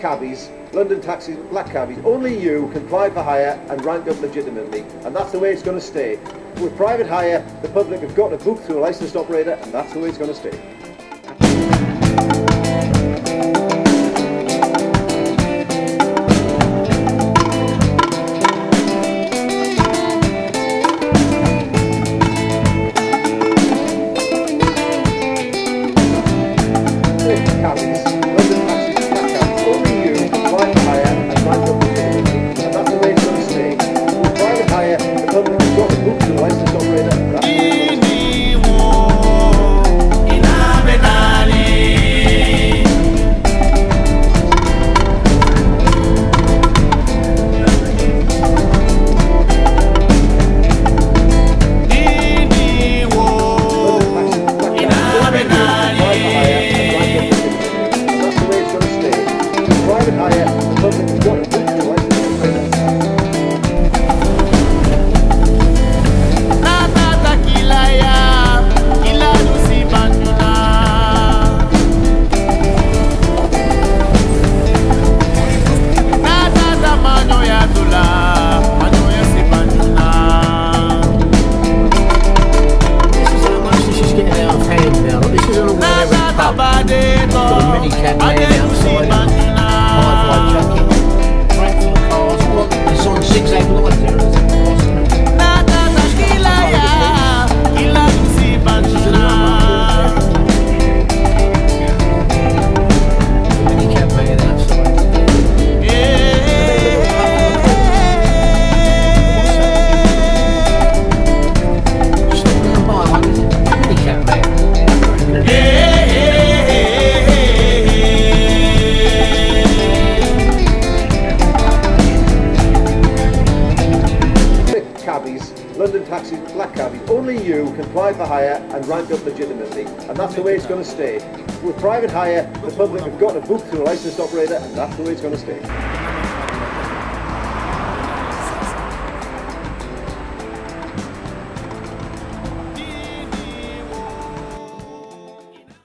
cabbies, London taxis, black cabbies, only you can apply for hire and rank up legitimately. And that's the way it's going to stay. With private hire, the public have got to book through a licensed operator and that's the way it's going to stay. A minicab man London taxis, black cabbies, only you can apply for hire and rank up legitimately. And that's the way it's going to stay. With private hire, the public have got to book through a licensed operator and that's the way it's going to stay.